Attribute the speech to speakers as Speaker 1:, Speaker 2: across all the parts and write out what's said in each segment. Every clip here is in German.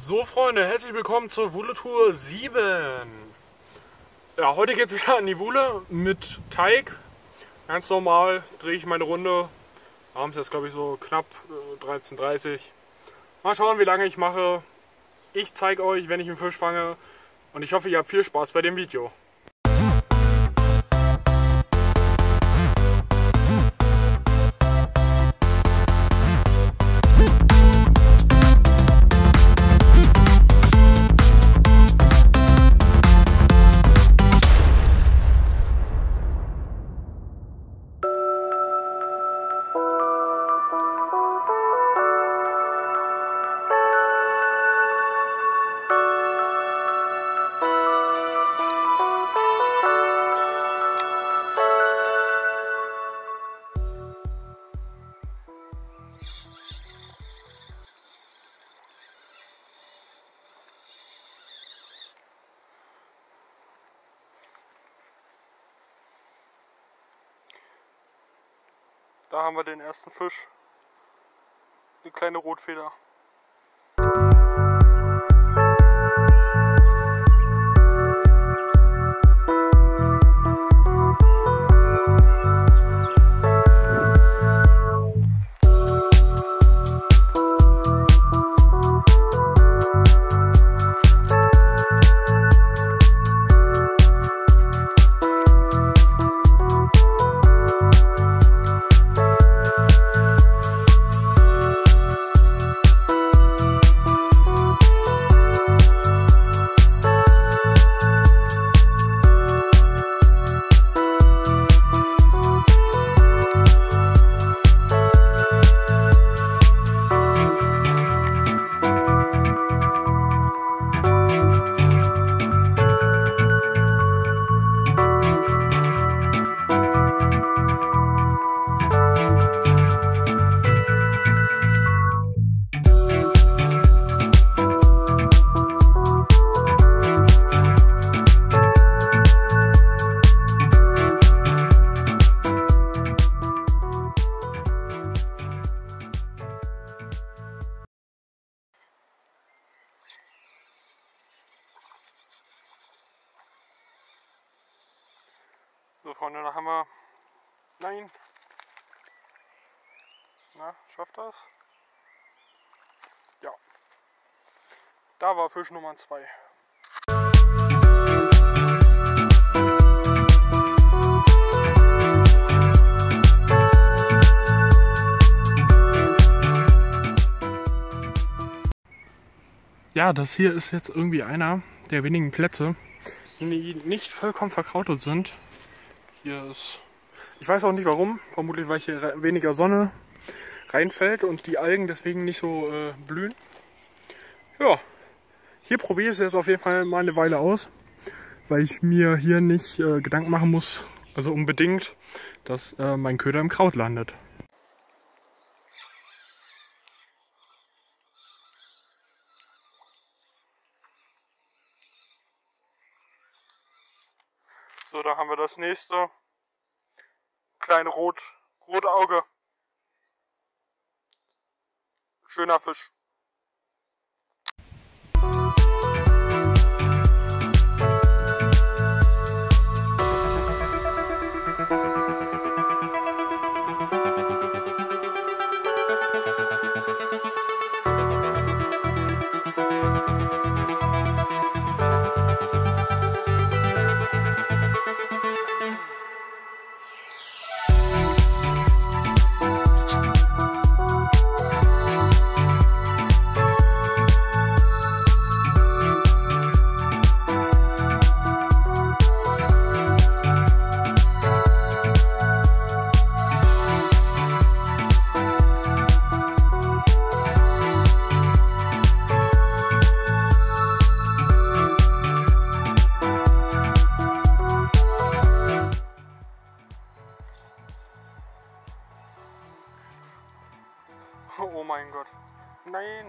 Speaker 1: So Freunde, herzlich willkommen zur Wule Tour 7. Ja, heute geht es wieder an die Wule mit Teig. Ganz normal drehe ich meine Runde. Abends ist glaube ich so knapp äh, 13.30 Uhr. Mal schauen wie lange ich mache. Ich zeige euch, wenn ich einen Fisch fange. Und ich hoffe ihr habt viel Spaß bei dem Video. Da haben wir den ersten Fisch. Eine kleine Rotfeder. Freunde, da haben wir... Nein! Na, schafft das? Ja. Da war Fisch Nummer 2. Ja, das hier ist jetzt irgendwie einer der wenigen Plätze, die nicht vollkommen verkrautet sind. Hier ist, ich weiß auch nicht warum, vermutlich weil hier weniger Sonne reinfällt und die Algen deswegen nicht so äh, blühen. Ja, hier probiere ich es jetzt auf jeden Fall mal eine Weile aus, weil ich mir hier nicht äh, Gedanken machen muss, also unbedingt, dass äh, mein Köder im Kraut landet. So, da haben wir das nächste. Kleine Rot, rote Auge. Schöner Fisch. Oh mein Gott. Nein.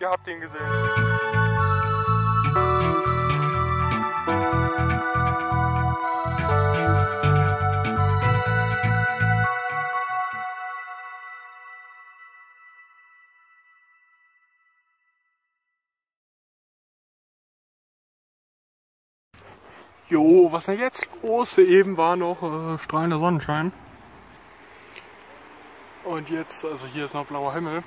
Speaker 1: Ihr habt ihn gesehen. Jo, was ist denn jetzt los? Eben war noch äh, strahlender Sonnenschein. Und jetzt, also hier ist noch blauer Himmel.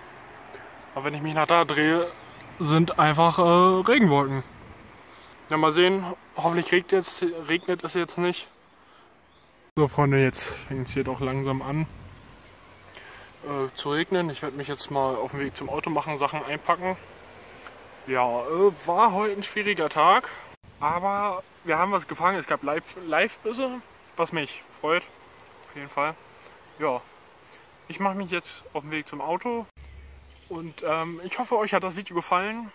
Speaker 1: Aber wenn ich mich nach da drehe, sind einfach äh, Regenwolken. Ja, mal sehen. Hoffentlich regnet, jetzt, regnet es jetzt nicht. So, Freunde, jetzt fängt es hier doch langsam an äh, zu regnen. Ich werde mich jetzt mal auf den Weg zum Auto machen, Sachen einpacken. Ja, äh, war heute ein schwieriger Tag. Aber wir haben was gefangen. Es gab Live-Bisse, was mich freut. Auf jeden Fall. Ja, ich mache mich jetzt auf den Weg zum Auto. Und ähm, ich hoffe, euch hat das Video gefallen.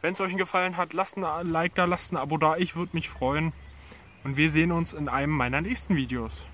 Speaker 1: Wenn es euch gefallen hat, lasst ein Like da, lasst ein Abo da. Ich würde mich freuen. Und wir sehen uns in einem meiner nächsten Videos.